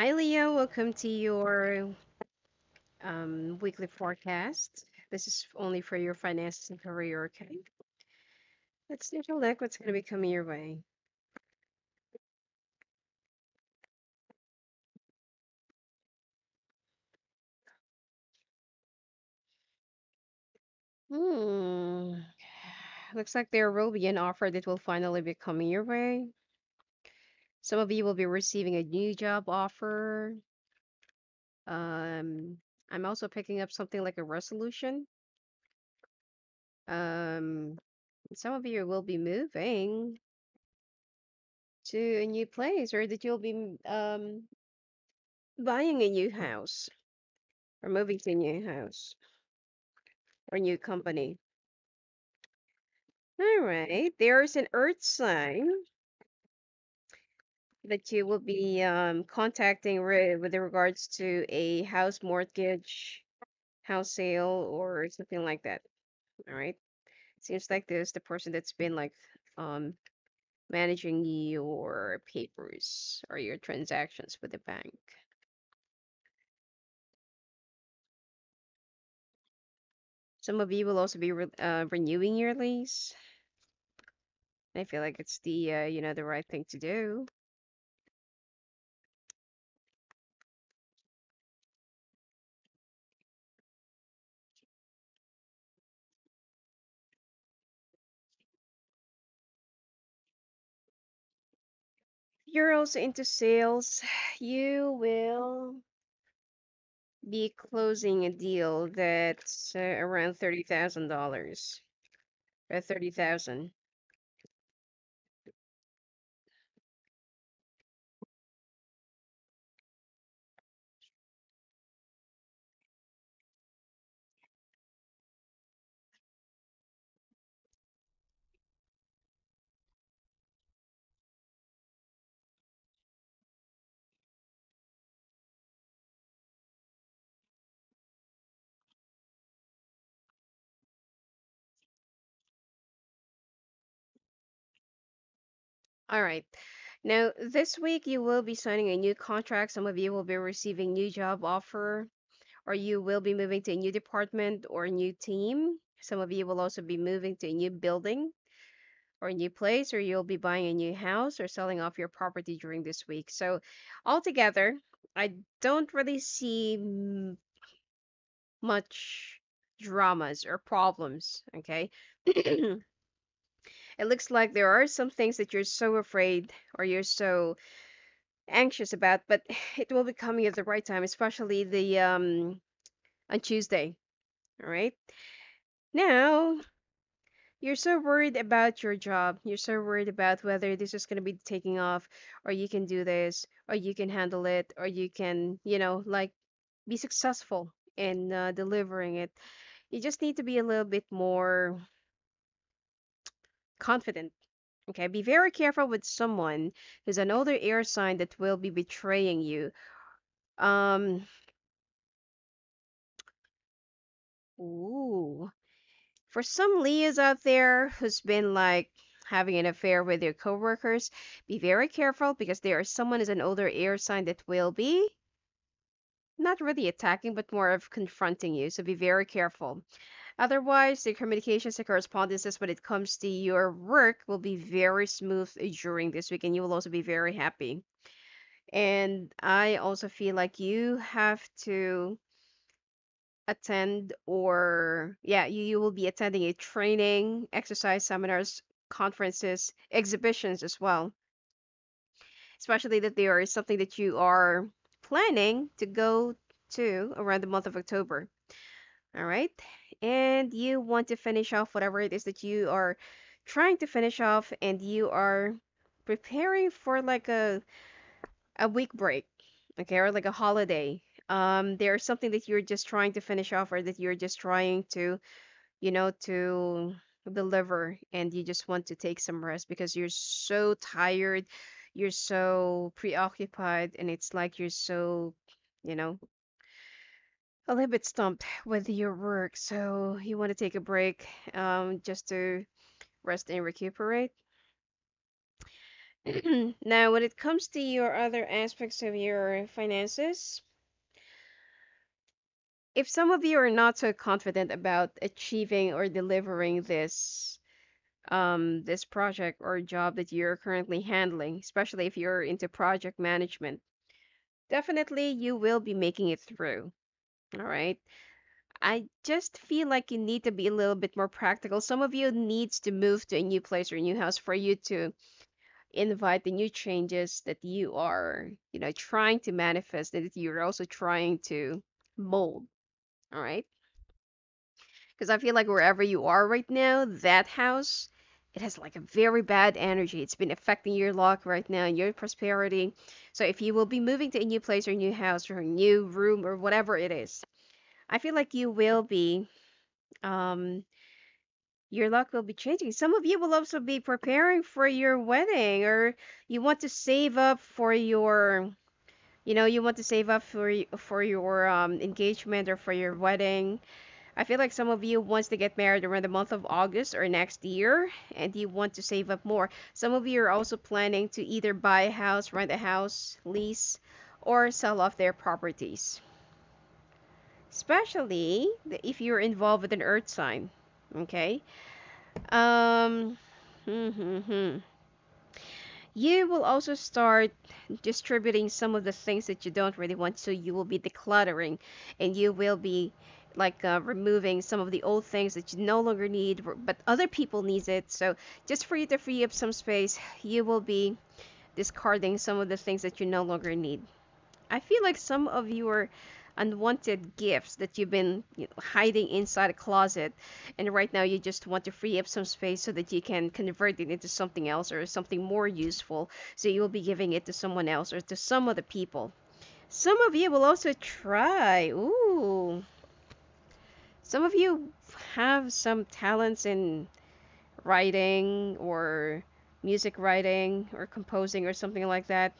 Hi, Leo. Welcome to your um, weekly forecast. This is only for your finances and career, okay? Let's take a look what's going to be coming your way. Hmm. Looks like there will be an offer that will finally be coming your way. Some of you will be receiving a new job offer. Um, I'm also picking up something like a resolution. Um, some of you will be moving to a new place or that you'll be um buying a new house or moving to a new house or new company. All right, there's an earth sign that you will be um, contacting with regards to a house mortgage, house sale, or something like that. All right, seems like this the person that's been like um managing your papers or your transactions with the bank. Some of you will also be re- uh, renewing your lease. I feel like it's the uh, you know the right thing to do. you're also into sales, you will be closing a deal that's uh, around $30,000 or 30,000. All right. Now this week you will be signing a new contract. Some of you will be receiving new job offer, or you will be moving to a new department or a new team. Some of you will also be moving to a new building or a new place, or you'll be buying a new house or selling off your property during this week. So, altogether, I don't really see much dramas or problems. Okay. it looks like there are some things that you're so afraid or you're so anxious about, but it will be coming at the right time, especially the um on Tuesday. All right. Now, You're so worried about your job. You're so worried about whether this is going to be taking off, or you can do this, or you can handle it, or you can, you know, like be successful in uh, delivering it. You just need to be a little bit more confident. Okay, be very careful with someone who's an older air sign that will be betraying you. Um, ooh, for some Leos out there who's been like having an affair with their coworkers, be very careful because there is someone as an older air sign that will be not really attacking but more of confronting you. So be very careful. Otherwise, the communications and correspondences when it comes to your work will be very smooth during this week and you will also be very happy. And I also feel like you have to attend or yeah you, you will be attending a training exercise seminars conferences exhibitions as well. Especially that there is something that you are planning to go to around the month of october. All right and you want to finish off whatever it is that you are trying to finish off and you are preparing for like a a week break okay or like a holiday um there's something that you're just trying to finish off or that you're just trying to you know, to deliver and you just want to take some rest because you're so tired, you're so preoccupied, and it's like you're so, you know, a little bit stumped with your work. So you want to take a break um, just to rest and recuperate. now, when it comes to your other aspects of your finances, if some of you are not so confident about achieving or delivering this um this project or job that you're currently handling, especially if you're into project management, definitely you will be making it through. All right. I just feel like you need to be a little bit more practical. Some of you needs to move to a new place or a new house for you to invite the new changes that you are, you know, trying to manifest that you're also trying to mold. All right. Because I feel like wherever you are right now, that house, it has like a very bad energy. It's been affecting your luck right now, your prosperity. So if you will be moving to a new place or new house or a new room or whatever it is, I feel like you will be um your luck will be changing. Some of you will also be preparing for your wedding or you want to save up for your you know, you want to save up for for your um engagement or for your wedding. I feel like some of you wants to get married around the month of August or next year and you want to save up more. Some of you are also planning to either buy a house, rent a house, lease, or sell off their properties. Especially if you're involved with an earth sign. Okay? Um hmm, hmm, hmm. you will also start distributing some of the things that you don't really want so you will be decluttering and you will be like uh, removing some of the old things that you no longer need but other people needs it so just for you to free up some space you will be discarding some of the things that you no longer need I feel like some of your unwanted gifts that you've been you know, hiding inside a closet, and right now you just want to free up some space so that you can convert it into something else or something more useful. So you will be giving it to someone else or to some other people. Some of you will also try. Ooh. Some of you have some talents in writing or music writing or composing or something like that.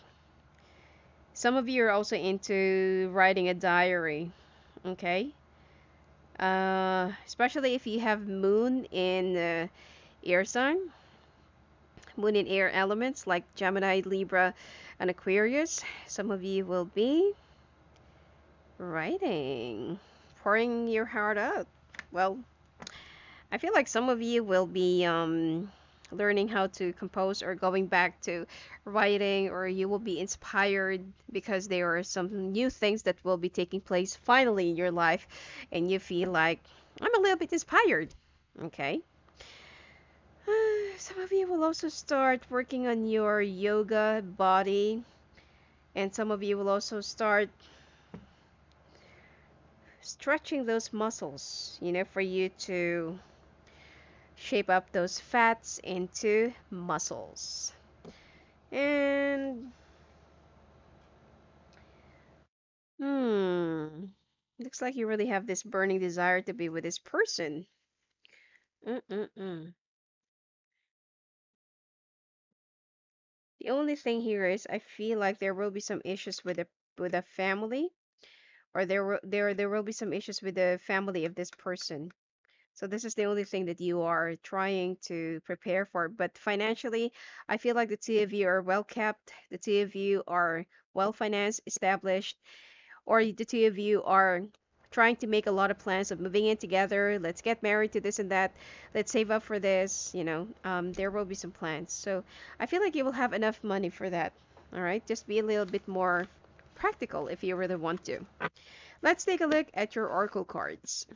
Some of you are also into writing a diary, okay? Uh, especially if you have moon in uh, air sign, moon in air elements like Gemini, Libra, and Aquarius. Some of you will be writing, pouring your heart out. Well, I feel like some of you will be um, learning how to compose or going back to writing, or you will be inspired because there are some new things that will be taking place finally in your life, and you feel like I'm a little bit inspired. Okay. Some of you will also start working on your yoga body, and some of you will also start stretching those muscles, you know, for you to shape up those fats into muscles. And hmm, looks like you really have this burning desire to be with this person. Mm-mm-mm. The only thing here is I feel like there will be some issues with a with a family, or there will there there will be some issues with the family of this person. So this is the only thing that you are trying to prepare for. But financially, I feel like the two of you are well kept. The two of you are well financed, established, or the two of you are trying to make a lot of plans of moving in together. Let's get married to this and that. Let's save up for this. You know, um, there will be some plans. So I feel like you will have enough money for that. All right, just be a little bit more practical if you really want to. Let's take a look at your oracle cards.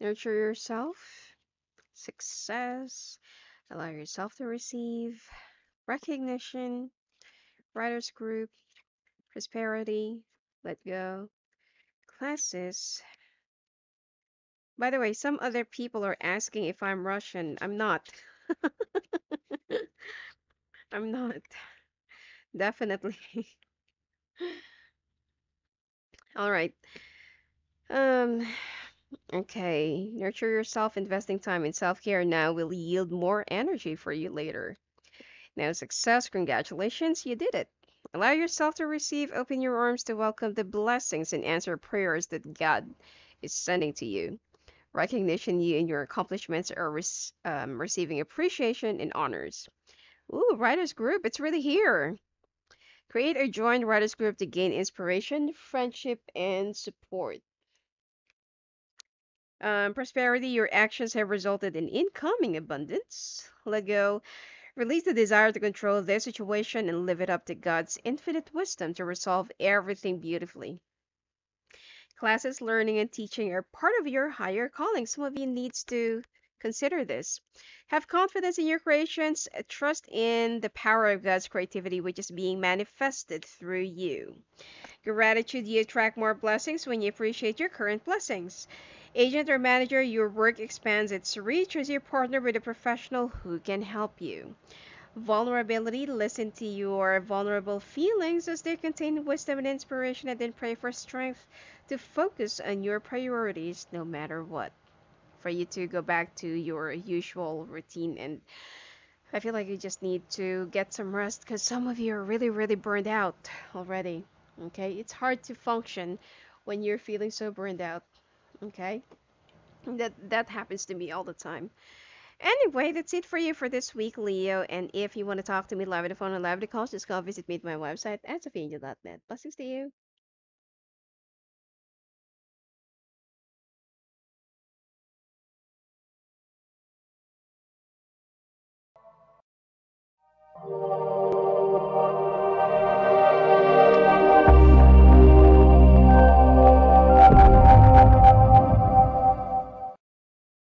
Nurture yourself, success, allow yourself to receive recognition, writers group, prosperity, let go, classes, By the way, some other people are asking if I'm Russian. I'm not. I'm not. Definitely. All right. Um, okay. Nurture yourself. Investing time in self-care now will yield more energy for you later. Now, success. Congratulations, you did it. Allow yourself to receive. Open your arms to welcome the blessings and answer prayers that God is sending to you. Recognition you and your accomplishments are um, receiving appreciation and honors. Ooh, writers group, it's really here. Create a join writers group to gain inspiration, friendship, and support. Um, prosperity, your actions have resulted in incoming abundance. Let go. Release the desire to control their situation and live it up to God's infinite wisdom to resolve everything beautifully. Classes, learning, and teaching are part of your higher calling. Some of you needs to consider this. Have confidence in your creations. uh, Trust in the power of God's creativity, which is being manifested through you. Gratitude, you attract more blessings when you appreciate your current blessings. Agent or manager, your work expands its reach as you partner with a professional who can help you. Vulnerability, listen to your vulnerable feelings as they contain wisdom and inspiration, and then pray for strength to focus on your priorities no matter what. For you to go back to your usual routine. And I feel like you just need to get some rest because some of you are really, really burned out already. Okay, it's hard to function when you're feeling so burned out. Okay, that that happens to me all the time. Anyway, that's it for you for this week, Leo. And if you want to talk to me live on the phone or live the call, just go visit me at my website at sophiaangel.net. Blessings to you.